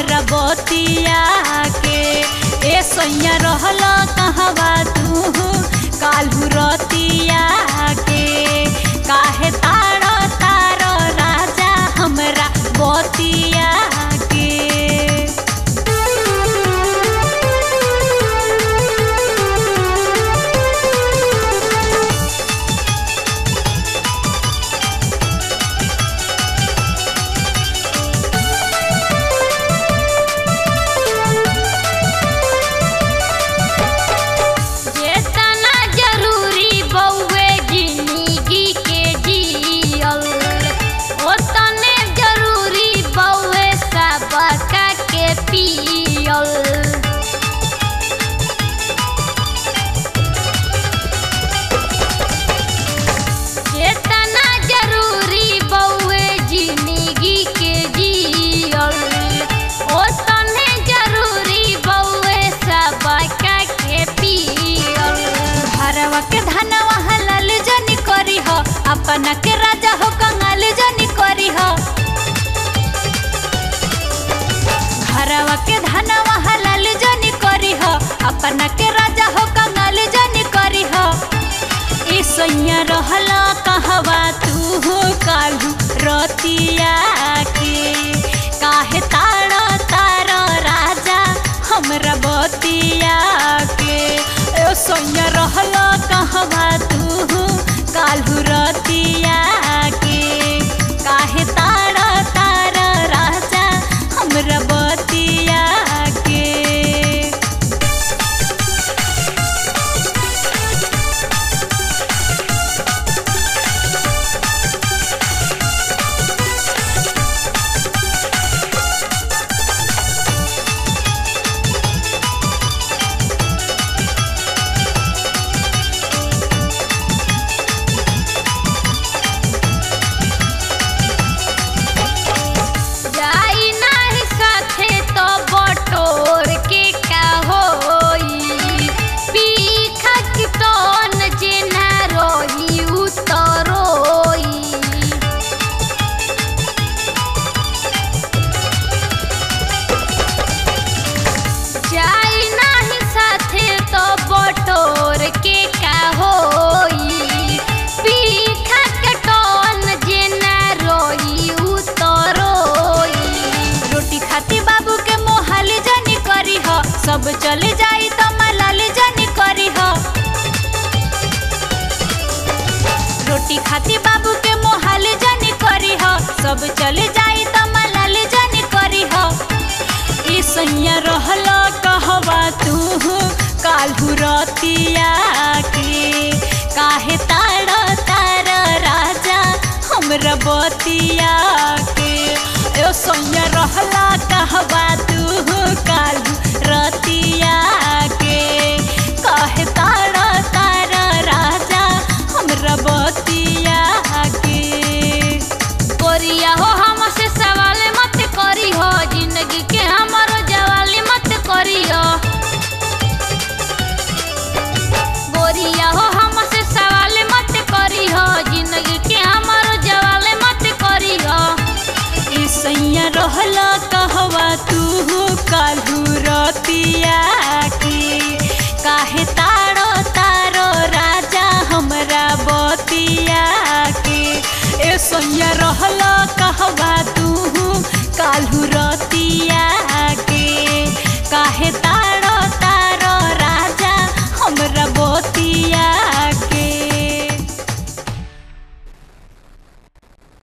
हमरा बतिया के। ए सैया रहल कहवा तू? कालू रतिया के। काहे तार तार राजा हमरा बती कना के राजा हो, कंगाल जनी करी हो। घरवा के धनवा हलाल जनी करी हो, अपना के राजा हो, कंगाल जनी करी हो। ई सोनिया रहला कहवा, तू हो कालू रतिया के। काहे ताड़ तार राजा हमरा बतिया के। ओ सोनिया रहला कहवा, तू कालू काल्हू रतिया के काहे तार तार राजा हमरा बतिया के ओ सैया रहला